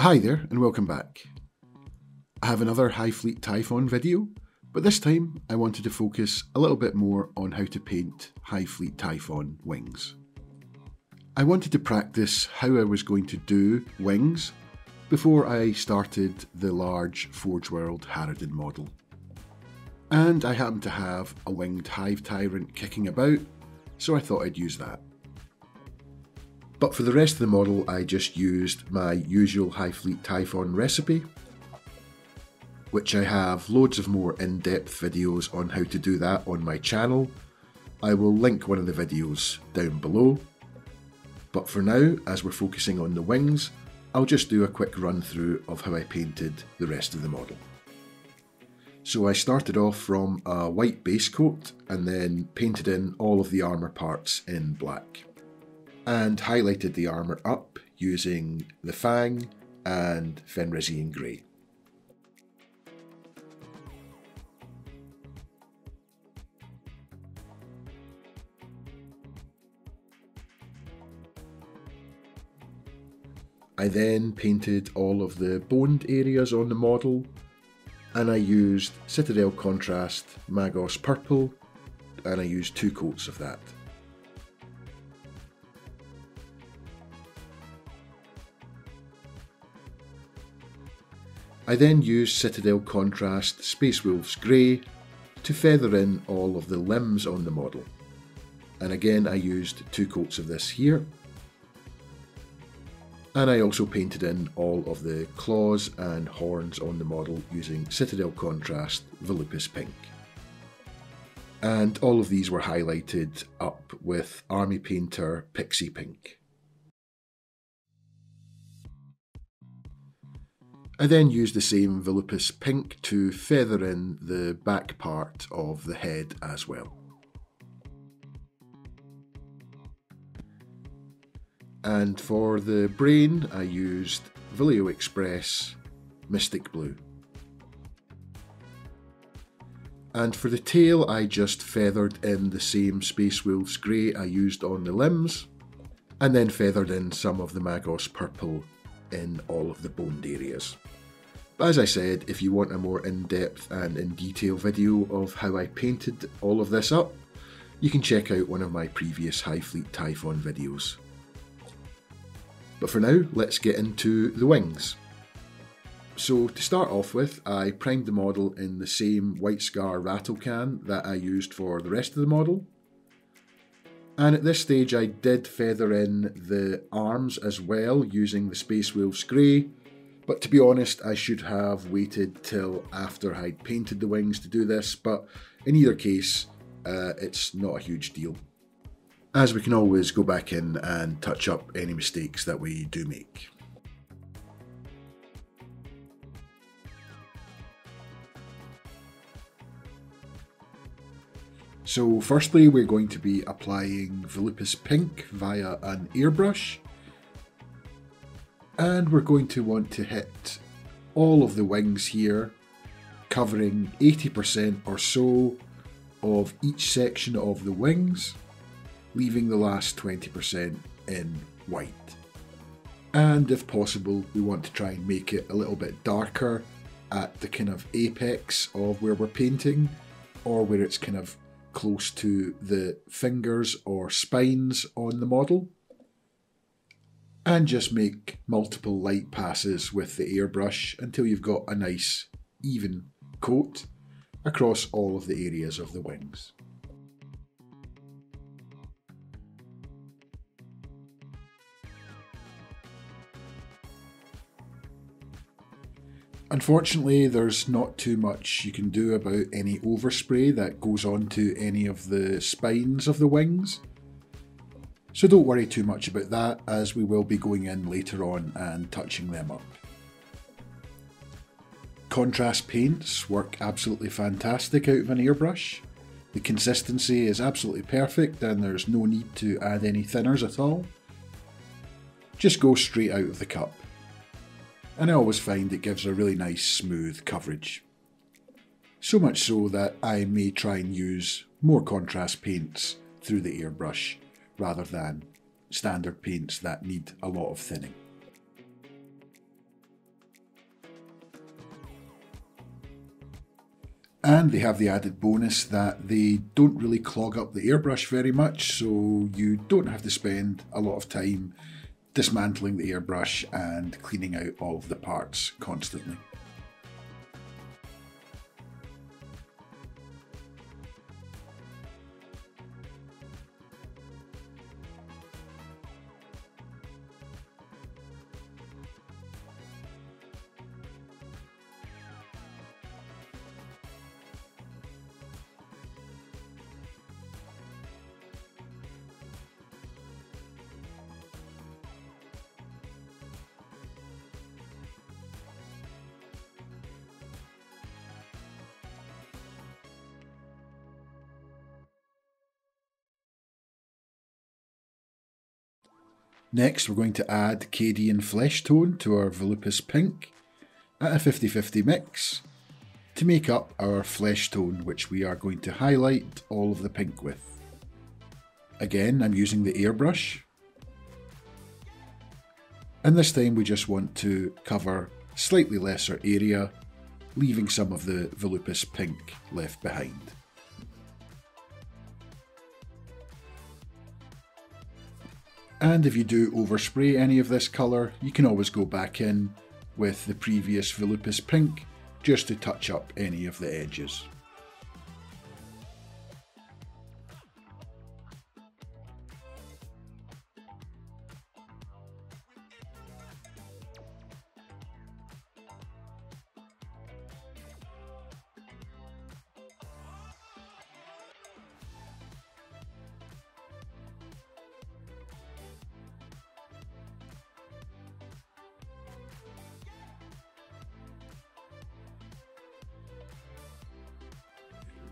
Hi there and welcome back. I have another Hive Fleet Typhon video, but this time I wanted to focus a little bit more on how to paint Hive Fleet Typhon wings. I wanted to practice how I was going to do wings before I started the large Forge World Harridan model. And I happened to have a winged Hive Tyrant kicking about, so I thought I'd use that. But for the rest of the model, I just used my usual Hive Fleet Typhon recipe, which I have loads of more in-depth videos on how to do that on my channel. I will link one of the videos down below. But for now, as we're focusing on the wings, I'll just do a quick run through of how I painted the rest of the model. So I started off from a white base coat and then painted in all of the armour parts in black and highlighted the armour up using the Fang and Fenrisian Grey. I then painted all of the boned areas on the model and I used Citadel Contrast Magos Purple and I used two coats of that. I then used Citadel Contrast Space Wolves Grey to feather in all of the limbs on the model. And again I used two coats of this here. And I also painted in all of the claws and horns on the model using Citadel Contrast Volupus Pink. And all of these were highlighted up with Army Painter Pixie Pink. I then used the same Volupus pink to feather in the back part of the head as well. And for the brain, I used Vallejo Express Mystic Blue. And for the tail, I just feathered in the same Space Wolves Grey I used on the limbs, and then feathered in some of the Magos Purple in all of the boned areas. But as I said, if you want a more in-depth and in detail video of how I painted all of this up, you can check out one of my previous Hive Fleet Typhon videos. But for now, let's get into the wings. So to start off with, I primed the model in the same White Scar rattle can that I used for the rest of the model. And at this stage I did feather in the arms as well using the Space Wolves Grey, but to be honest I should have waited till after I'd painted the wings to do this, but in either case uh, it's not a huge deal. As we can always go back in and touch up any mistakes that we do make. So firstly we're going to be applying Volupus Pink via an airbrush and we're going to want to hit all of the wings here covering 80% or so of each section of the wings leaving the last 20% in white. And if possible we want to try and make it a little bit darker at the kind of apex of where we're painting or where it's kind of close to the fingers or spines on the model. And just make multiple light passes with the airbrush until you've got a nice even coat across all of the areas of the wings. Unfortunately, there's not too much you can do about any overspray that goes onto any of the spines of the wings. So don't worry too much about that as we will be going in later on and touching them up. Contrast paints work absolutely fantastic out of an airbrush. The consistency is absolutely perfect and there's no need to add any thinners at all. Just go straight out of the cup and I always find it gives a really nice smooth coverage. So much so that I may try and use more contrast paints through the airbrush rather than standard paints that need a lot of thinning. And they have the added bonus that they don't really clog up the airbrush very much, so you don't have to spend a lot of time dismantling the airbrush and cleaning out all of the parts constantly. Next, we're going to add Cadian Flesh Tone to our Volupus Pink at a 50-50 mix to make up our flesh tone which we are going to highlight all of the pink with. Again, I'm using the airbrush. And this time we just want to cover slightly lesser area, leaving some of the Volupus pink left behind. And if you do overspray any of this colour, you can always go back in with the previous Volupus Pink just to touch up any of the edges.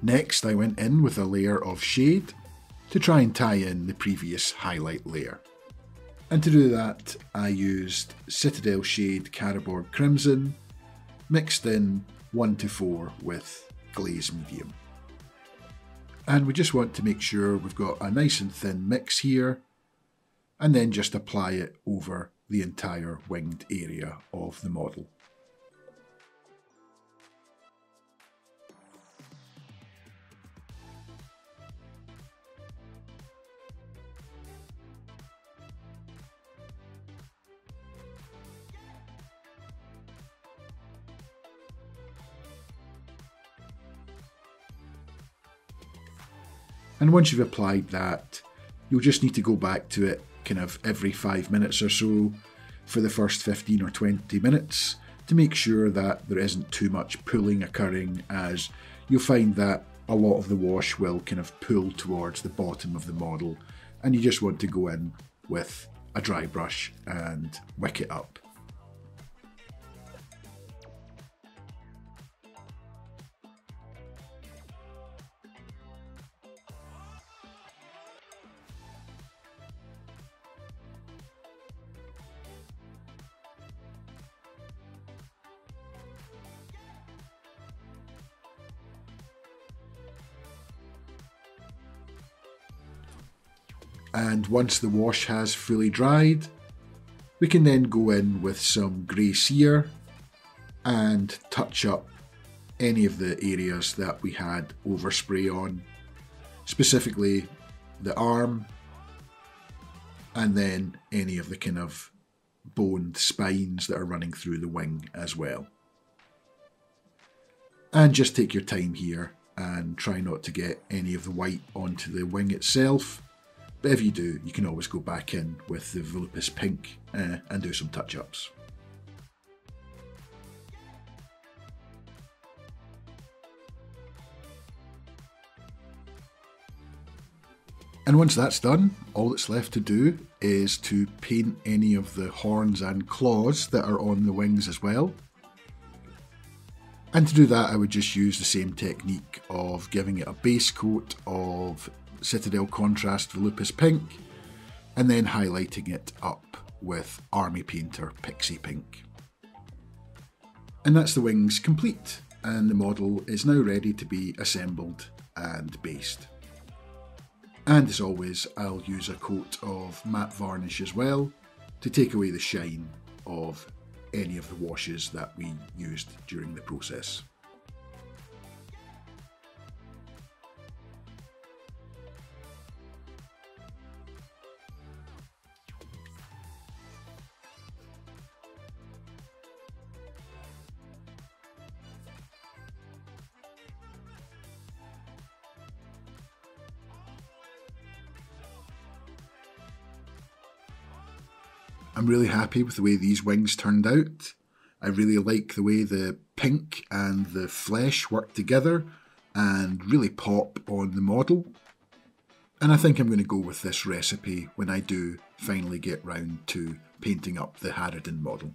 Next I went in with a layer of shade to try and tie in the previous highlight layer. And to do that I used Citadel Shade Carroburg Crimson mixed in 1 to 4 with Glaze Medium. And we just want to make sure we've got a nice and thin mix here and then just apply it over the entire winged area of the model. And once you've applied that, you'll just need to go back to it kind of every five minutes or so for the first 15 or 20 minutes to make sure that there isn't too much pulling occurring as you'll find that a lot of the wash will kind of pull towards the bottom of the model and you just want to go in with a dry brush and wick it up. And once the wash has fully dried, we can then go in with some Grey Seer and touch up any of the areas that we had overspray on, specifically the arm and then any of the kind of boned spines that are running through the wing as well. And just take your time here and try not to get any of the white onto the wing itself but if you do, you can always go back in with the Volupus Pink uh, and do some touch-ups. And once that's done, all that's left to do is to paint any of the horns and claws that are on the wings as well. And to do that, I would just use the same technique of giving it a base coat of Citadel Contrast Volupus Pink, and then highlighting it up with Army Painter Pixie Pink. And that's the wings complete, and the model is now ready to be assembled and based. And as always, I'll use a coat of matte varnish as well to take away the shine of any of the washes that we used during the process. I'm really happy with the way these wings turned out. I really like the way the pink and the flesh work together and really pop on the model. And I think I'm going to go with this recipe when I do finally get round to painting up the Harridan model.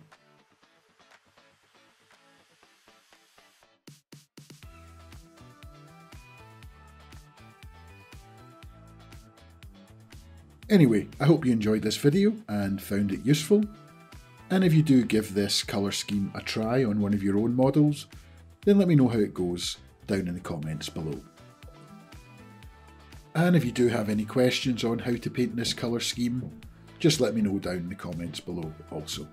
Anyway, I hope you enjoyed this video and found it useful. And if you do give this colour scheme a try on one of your own models, then let me know how it goes down in the comments below. And if you do have any questions on how to paint this colour scheme, just let me know down in the comments below also.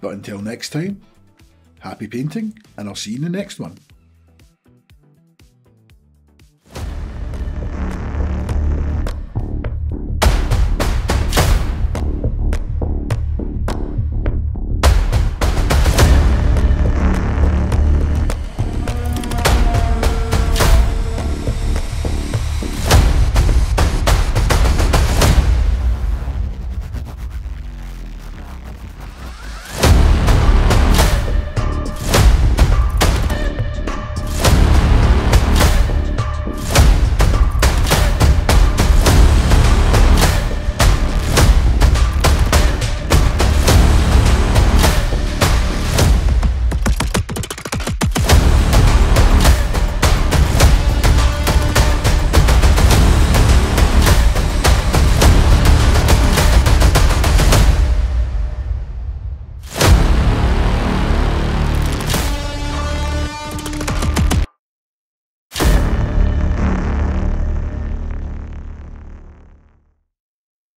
But until next time, happy painting and I'll see you in the next one.